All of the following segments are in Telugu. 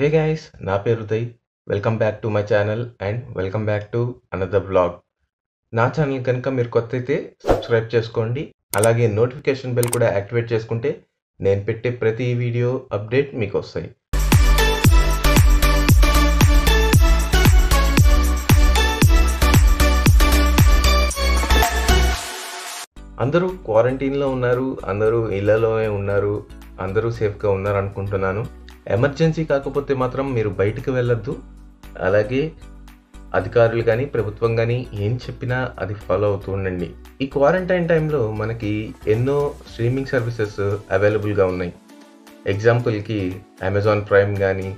హే గైస్ నా పేరు Uday. Welcome back to my channel and welcome back to another blog నా ఛానల్ కనుక మీరు కొత్త అయితే సబ్స్క్రైబ్ చేసుకోండి. అలాగే నోటిఫికేషన్ బెల్ కూడా యాక్టివేట్ చేసుకుంటే నేను పెట్టే ప్రతి వీడియో అప్డేట్ మీకు వస్తాయి. అందరూ క్వారంటైన్లో ఉన్నారు అందరూ ఇళ్ళలోనే ఉన్నారు అందరూ సేఫ్గా ఉన్నారు అనుకుంటున్నాను. ఎమర్జెన్సీ కాకపోతే మాత్రం మీరు బయటకు వెళ్ళొద్దు. అలాగే అధికారులు కానీ ప్రభుత్వం కానీ ఏం చెప్పినా అది ఫాలో అవుతూ ఉండండి. ఈ క్వారంటైన్ టైంలో మనకి ఎన్నో స్ట్రీమింగ్ సర్వీసెస్ అవైలబుల్గా ఉన్నాయి. ఎగ్జాంపుల్కి అమెజాన్ ప్రైమ్ కానీ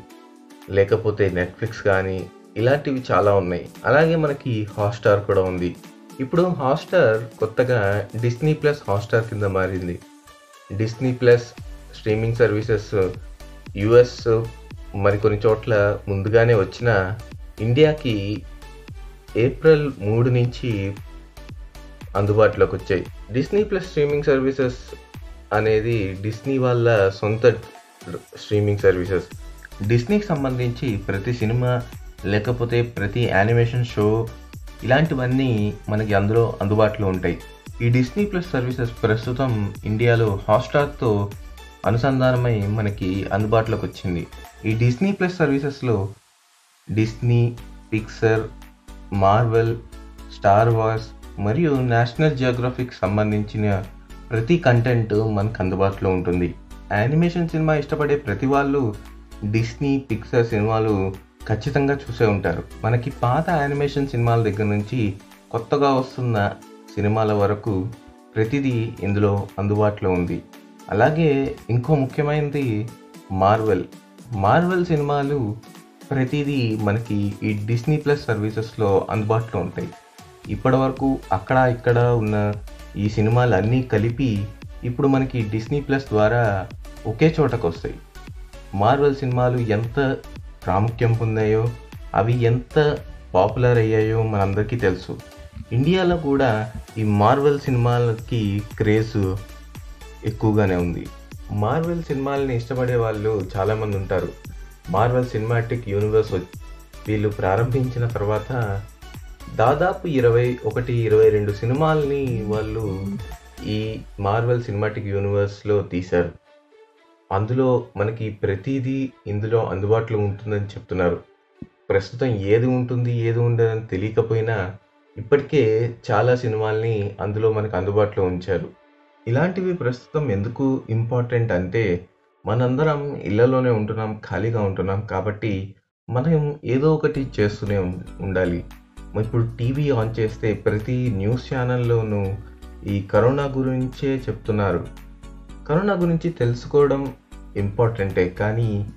లేకపోతే నెట్ఫ్లిక్స్ కానీ ఇలాంటివి చాలా ఉన్నాయి. అలాగే మనకి హాట్స్టార్ కూడా ఉంది. ఇప్పుడు హాట్స్టార్ కొత్తగా డిస్నీ ప్లస్ హాట్స్టార్ కింద మారింది. Disney plus streaming services US మరికొన్ని చోట్ల ముందుగానే వచ్చిన ఇండియాకి ఏప్రిల్ మూడు నుంచి అందుబాటులోకి వచ్చాయి. డిస్నీ ప్లస్ స్ట్రీమింగ్ సర్వీసెస్ అనేది డిస్నీ వాళ్ళ సొంత స్ట్రీమింగ్ సర్వీసెస్. డిస్నీకి సంబంధించి ప్రతి సినిమా లేకపోతే ప్రతి యానిమేషన్ షో ఇలాంటివన్నీ మనకి అందులో అందుబాటులో ఉంటాయి. ఈ డిస్నీ ప్లస్ సర్వీసెస్ ప్రస్తుతం ఇండియాలో హాట్స్టార్తో అనుసంధానమై మనకి అందుబాటులోకి వచ్చింది. ఈ డిస్నీ ప్లస్ సర్వీసెస్లో Disney Pixar Marvel Star Wars మరియు నేషనల్ జియోగ్రఫిక్ సంబంధించిన ప్రతి కంటెంట్ మనకు అందుబాటులో ఉంటుంది. యానిమేషన్ సినిమా ఇష్టపడే ప్రతి వాళ్ళు డిస్నీ పిక్సర్ సినిమాలు ఖచ్చితంగా చూసే ఉంటారు. మనకి పాత యానిమేషన్ సినిమాల దగ్గర నుంచి కొత్తగా వస్తున్న సినిమాల వరకు ప్రతిదీ ఇందులో అందుబాటులో ఉంది. అలాగే ఇంకో ముఖ్యమైనది మార్వెల్. మార్వెల్ సినిమాలు ప్రతిదీ మనకి ఈ డిస్నీ ప్లస్ సర్వీసెస్లో అందుబాటులో ఉంటాయి. ఇప్పటి వరకు అక్కడ ఇక్కడ ఉన్న ఈ సినిమాలు అన్నీ కలిపి ఇప్పుడు మనకి డిస్నీ ప్లస్ ద్వారా ఒకే చోటకు వస్తాయి. మార్వెల్ సినిమాలు ఎంత ప్రాముఖ్యం పొందాయో అవి ఎంత పాపులర్ అయ్యాయో మనందరికీ తెలుసు. ఇండియాలో కూడా ఈ మార్వెల్ సినిమాలకి క్రేజ్ ఎక్కువగానే ఉంది. మార్వెల్ సినిమాలని ఇష్టపడే వాళ్ళు చాలామంది ఉంటారు. మార్వెల్ సినిమాటిక్ యూనివర్స్ వీళ్ళు ప్రారంభించిన తర్వాత దాదాపు ఇరవై ఒకటి ఇరవై రెండు సినిమాల్ని వాళ్ళు ఈ మార్వెల్ సినిమాటిక్ యూనివర్స్లో తీశారు. అందులో మనకి ప్రతిదీ ఇందులో అందుబాటులో ఉంటుందని చెప్తున్నారు. ప్రస్తుతం ఏది ఉంటుంది ఏది ఉండదని తెలియకపోయినా ఇప్పటికే చాలా సినిమాల్ని అందులో మనకు అందుబాటులో ఉంచారు. ఇలాంటివి ప్రస్తుతం ఎందుకు ఇంపార్టెంట్ అంటే మనందరం ఇళ్ళలోనే ఉంటున్నాం ఖాళీగా ఉంటున్నాం కాబట్టి మనం ఏదో ఒకటి చేస్తూనే ఉండాలి. ఇప్పుడు టీవీ ఆన్ చేస్తే ప్రతి న్యూస్ ఛానల్లోనూ ఈ కరోనా గురించే చెప్తున్నారు. కరోనా గురించి తెలుసుకోవడం ఇంపార్టెంటే కానీ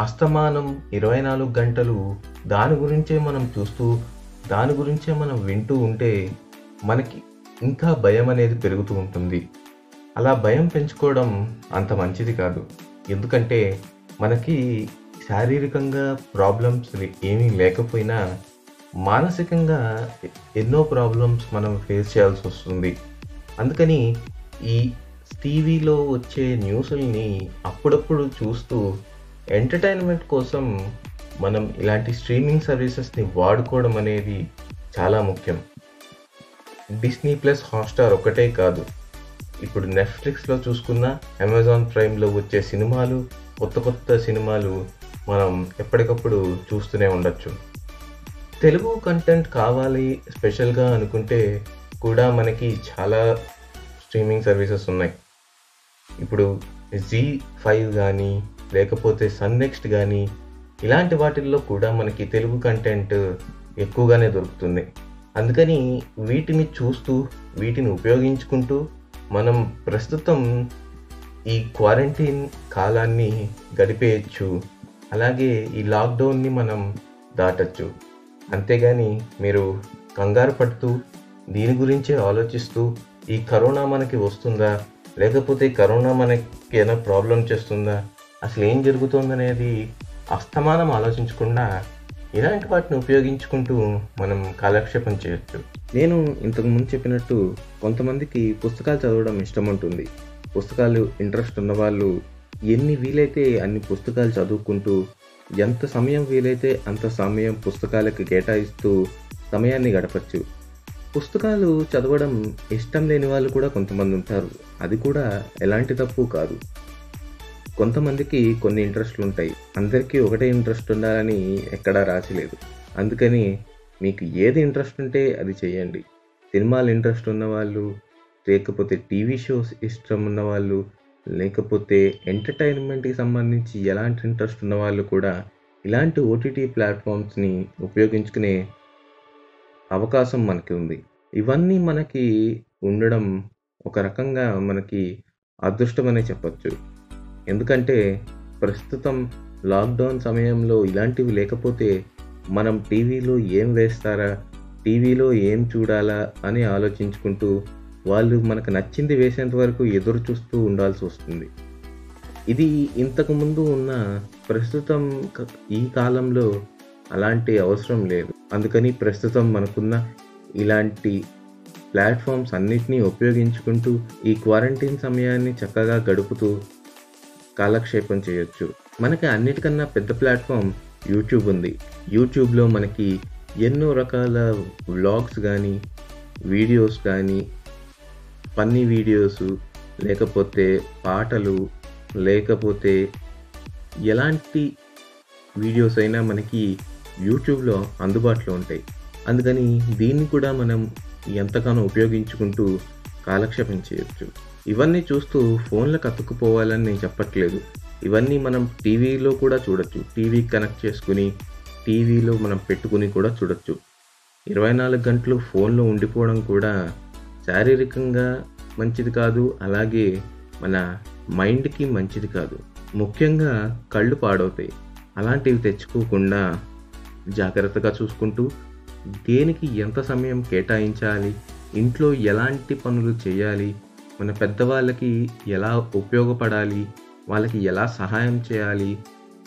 అస్తమానం ఇరవై నాలుగు గంటలు దాని గురించే మనం చూస్తూ దాని గురించే మనం వింటూ ఉంటే మనకి ఇంకా భయం అనేది పెరుగుతూ ఉంటుంది. అలా భయం పెంచుకోవడం అంత మంచిది కాదు. ఎందుకంటే మనకి శారీరకంగా ప్రాబ్లమ్స్ ఏమీ లేకపోయినా మానసికంగా ఎన్నో ప్రాబ్లమ్స్ మనం ఫేస్ చేయాల్సి వస్తుంది. అందుకని ఈ టీవీలో వచ్చే న్యూస్ని అప్పుడప్పుడు చూస్తూ ఎంటర్టైన్మెంట్ కోసం మనం ఇలాంటి స్ట్రీమింగ్ సర్వీసెస్ని వాడుకోవడం అనేది చాలా ముఖ్యం. డిస్నీ ప్లస్ హాట్స్టార్ ఒకటే కాదు. ఇప్పుడు నెట్ఫ్లిక్స్లో చూసుకున్న అమెజాన్ ప్రైమ్లో వచ్చే సినిమాలు కొత్త కొత్త సినిమాలు మనం ఎప్పటికప్పుడు చూస్తూనే ఉండొచ్చు. తెలుగు కంటెంట్ కావాలి స్పెషల్గా అనుకుంటే కూడా మనకి చాలా స్ట్రీమింగ్ సర్వీసెస్ ఉన్నాయి. ఇప్పుడు జీ ఫైవ్ కానీ లేకపోతే సన్ నెక్స్ట్ కానీ ఇలాంటి వాటిల్లో కూడా మనకి తెలుగు కంటెంట్ ఎక్కువగానే దొరుకుతుంది. అందుకని వీటిని చూస్తూ వీటిని ఉపయోగించుకుంటూ మనం ప్రస్తుతం ఈ క్వారంటైన్ కాలాన్ని గడిపేయచ్చు. అలాగే ఈ లాక్డౌన్ని మనం దాటచ్చు. అంతేగాని మీరు కంగారు పడుతూ దీని గురించే ఆలోచిస్తూ ఈ కరోనా మనకి వస్తుందా? లేకపోతే కరోనా మనకి ఏదైనా ప్రాబ్లం చేస్తుందా? అసలు ఏం జరుగుతుందనేది అస్తమానం ఆలోచించకుండా ఇలాంటి వాటిని ఉపయోగించుకుంటూ మనం కాలక్షేపం చేయొచ్చు. నేను ఇంతకు ముందు చెప్పినట్టు కొంతమందికి పుస్తకాలు చదవడం ఇష్టం ఉంటుంది. పుస్తకాలు ఇంట్రెస్ట్ ఉన్న వాళ్ళు ఎన్ని వీలైతే అన్ని పుస్తకాలు చదువుకుంటూ ఎంత సమయం వీలైతే అంత సమయం పుస్తకాలకు కేటాయిస్తూ సమయాన్ని గడపచ్చు. పుస్తకాలు చదవడం ఇష్టం లేని వాళ్ళు కూడా కొంతమంది ఉంటారు. అది కూడా ఎలాంటి తప్పు కాదు. కొంతమందికి కొన్ని ఇంట్రెస్ట్లు ఉంటాయి. అందరికీ ఒకటే ఇంట్రెస్ట్ ఉండాలని ఎక్కడా రాసిలేదు అందుకని మీకు ఏది ఇంట్రెస్ట్ ఉంటే అది చేయండి. సినిమాలు ఇంట్రెస్ట్ ఉన్నవాళ్ళు లేకపోతే టీవీ షోస్ ఇష్టం ఉన్నవాళ్ళు లేకపోతే ఎంటర్టైన్మెంట్కి సంబంధించి ఎలాంటి ఇంట్రెస్ట్ ఉన్న వాళ్ళు కూడా ఇలాంటి ఓటీటీ ప్లాట్ఫామ్స్ని ఉపయోగించుకునే అవకాశం మనకి ఉంది. ఇవన్నీ మనకి ఉండడం ఒక రకంగా మనకి అదృష్టమనే చెప్పచ్చు. ఎందుకంటే ప్రస్తుతం లాక్డౌన్ సమయంలో ఇలాంటివి లేకపోతే మనం టీవీలో ఏం వేస్తారా టీవీలో ఏం చూడాలా అని ఆలోచించుకుంటూ వాళ్ళు మనకు నచ్చింది వేసేంత వరకు ఎదురు చూస్తూ ఉండాల్సి వస్తుంది. ఇది ఇంతకుముందు ఉన్న ప్రస్తుతం ఈ కాలంలో అలాంటి అవసరం లేదు. అందుకని ప్రస్తుతం మనకున్న ఇలాంటి ప్లాట్ఫామ్స్ అన్నిటినీ ఉపయోగించుకుంటూ ఈ క్వారంటైన్ సమయాన్ని చక్కగా గడుపుతూ కాలక్షేపం చేయొచ్చు. మనకి అన్నిటికన్నా పెద్ద ప్లాట్ఫామ్ యూట్యూబ్ ఉంది. యూట్యూబ్లో మనకి ఎన్నో రకాల వ్లాగ్స్ కానీ వీడియోస్ కానీ పన్నీ వీడియోస్ లేకపోతే పాటలు లేకపోతే ఎలాంటి వీడియోస్ అయినా మనకి యూట్యూబ్లో అందుబాటులో ఉంటాయి. అందుకని దీన్ని కూడా మనం ఎంతగానో ఉపయోగించుకుంటూ కాలక్షేపం చేయొచ్చు. ఇవన్నీ చూస్తూ ఫోన్లకు అతుక్కుపోవాలని నేను చెప్పట్లేదు. ఇవన్నీ మనం టీవీలో కూడా చూడొచ్చు. టీవీ కనెక్ట్ చేసుకుని టీవీలో మనం పెట్టుకుని కూడా చూడొచ్చు. ఇరవై నాలుగు గంటలు ఫోన్లో ఉండిపోవడం కూడా శారీరకంగా మంచిది కాదు అలాగే మన మైండ్కి మంచిది కాదు. ముఖ్యంగా కళ్ళు పాడవుతాయి. అలాంటివి తెచ్చుకోకుండా జాగ్రత్తగా చూసుకుంటూ దేనికి ఎంత సమయం కేటాయించాలి? ఇంట్లో ఎలాంటి పనులు చేయాలి? మన పెద్దవాళ్ళకి ఎలా ఉపయోగపడాలి వాళ్ళకి ఎలా సహాయం చేయాలి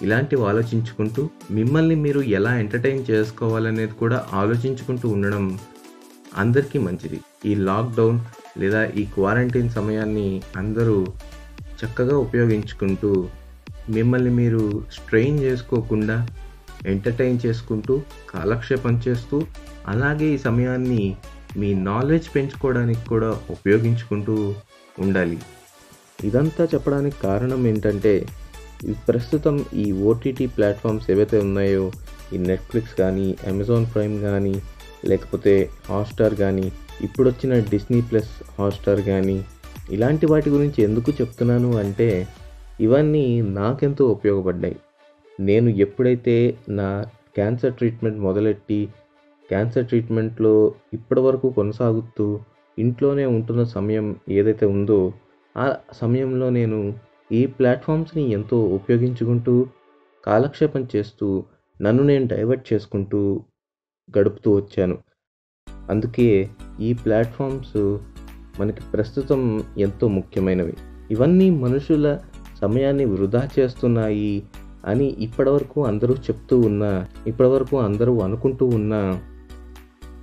ఇలాంటివి ఆలోచించుకుంటూ మిమ్మల్ని మీరు ఎలా ఎంటర్టైన్ చేసుకోవాలనేది కూడా ఆలోచించుకుంటూ ఉండడం అందరికీ మంచిది. ఈ లాక్డౌన్ లేదా ఈ క్వారంటైన్ సమయాన్ని అందరూ చక్కగా ఉపయోగించుకుంటూ మిమ్మల్ని మీరు స్ట్రెయిన్ చేసుకోకుండా ఎంటర్టైన్ చేసుకుంటూ కాలక్షేపం చేస్తూ అలాగే ఈ సమయాన్ని మీ నాలెడ్జ్ పెంచుకోవడానికి కూడా ఉపయోగించుకుంటూ ఉండాలి. ఇదంతా చెప్పడానికి కారణం ఏంటంటే ప్రస్తుతం ఈ ఓటీటీ ప్లాట్ఫామ్స్ ఏవైతే ఉన్నాయో ఈ నెట్ఫ్లిక్స్ కానీ అమెజాన్ ప్రైమ్ కానీ లేకపోతే హాట్స్టార్ కానీ ఇప్పుడు వచ్చిన డిస్నీ ప్లస్ హాట్స్టార్ కానీ ఇలాంటి వాటి గురించి ఎందుకు చెప్తున్నాను అంటే ఇవన్నీ నాకెంతో ఉపయోగపడ్డాయి. నేను ఎప్పుడైతే నా క్యాన్సర్ ట్రీట్మెంట్ మొదలెట్టి క్యాన్సర్ ట్రీట్మెంట్లో ఇప్పటివరకు కొనసాగుతూ ఇంట్లోనే ఉంటున్న సమయం ఏదైతే ఉందో ఆ సమయంలో నేను ఈ ప్లాట్ఫామ్స్ని ఎంతో ఉపయోగించుకుంటూ కాలక్షేపం చేస్తూ నన్ను నేను డైవర్ట్ చేసుకుంటూ గడుపుతూ వచ్చాను. అందుకే ఈ ప్లాట్ఫామ్స్ మనకి ప్రస్తుతం ఎంతో ముఖ్యమైనవి. ఇవన్నీ మనుషుల సమయాన్ని వృధా చేస్తున్నాయి అని ఇప్పటివరకు అందరూ చెప్తూ ఉన్నా ఇప్పటివరకు అందరూ అనుకుంటూ ఉన్నా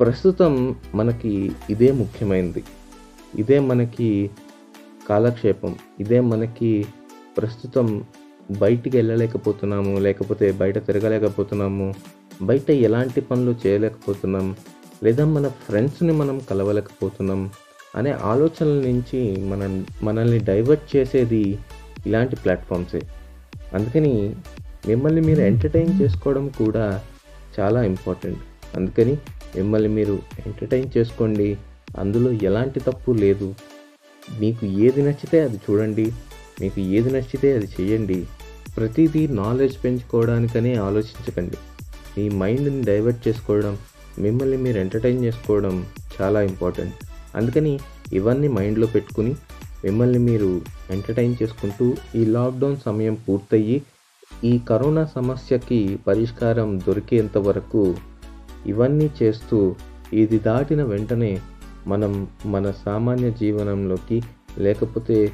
ప్రస్తుతం మనకి ఇదే ముఖ్యమైనది ఇదే మనకి కాలక్షేపం. ఇదే మనకి ప్రస్తుతం బయటికి వెళ్ళలేకపోతున్నాము లేకపోతే బయట తిరగలేకపోతున్నాము బయట ఎలాంటి పనులు చేయలేకపోతున్నాం లేదా మన ఫ్రెండ్స్ని మనం కలవలేకపోతున్నాం అనే ఆలోచనల నుంచి మనం మనల్ని డైవర్ట్ చేసేది ఇలాంటి ప్లాట్ఫామ్సే. అందుకని మిమ్మల్ని మీరు ఎంటర్టైన్ చేసుకోవడం కూడా చాలా ఇంపార్టెంట్. అందుకని మిమ్మల్ని మీరు ఎంటర్టైన్ చేసుకోండి. అందులో ఎలాంటి తప్పు లేదు. మీకు ఏది నచ్చితే అది చూడండి. మీకు ఏది నచ్చితే అది చేయండి. ప్రతిదీ నాలెడ్జ్ పెంచుకోవడానికనే ఆలోచించకండి. మీ మైండ్ని డైవర్ట్ చేసుకోవడం మిమ్మల్ని మీరు ఎంటర్టైన్ చేసుకోవడం చాలా ఇంపార్టెంట్ అందుకని ఇవన్నీ మైండ్లో పెట్టుకుని మిమ్మల్ని మీరు ఎంటర్టైన్ చేసుకుంటూ ఈ లాక్డౌన్ సమయం పూర్తయ్యి ఈ కరోనా సమస్యకి పరిష్కారం దొరికేంత వరకు ఇవన్నీ చేస్తూ ఇది దాటిన వెంటనే మనం మన సామాన్య జీవనంలోకి లేకపోతే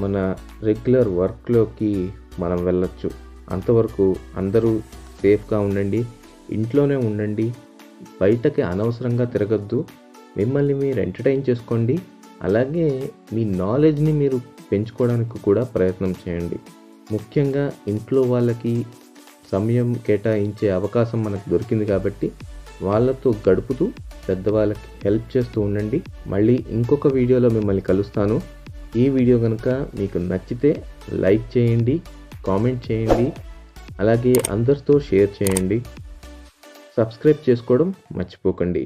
మన రెగ్యులర్ వర్క్లోకి మనం వెళ్ళొచ్చు. అంతవరకు అందరూ సేఫ్గా ఉండండి ఇంట్లోనే ఉండండి బయటకి అనవసరంగా తిరగద్దు. మిమ్మల్ని మీరు ఎంటర్టైన్ చేసుకోండి అలాగే మీ నాలెడ్జ్ని మీరు పెంచుకోవడానికి కూడా ప్రయత్నం చేయండి. ముఖ్యంగా ఇంట్లో వాళ్ళకి సమయం కేటాయించే అవకాశం మనకు దొరికింది కాబట్టి వాళ్ళతో గడుపుతూ పెద్దవాళ్ళకి హెల్ప్ చేస్తూ ఉండండి. మళ్ళీ ఇంకొక వీడియోలో మిమ్మల్ని కలుస్తాను. ఈ వీడియో కనుక మీకు నచ్చితే లైక్ చేయండి కామెంట్ చేయండి అలాగే అందరితో షేర్ చేయండి. సబ్స్క్రైబ్ చేసుకోవడం మర్చిపోకండి.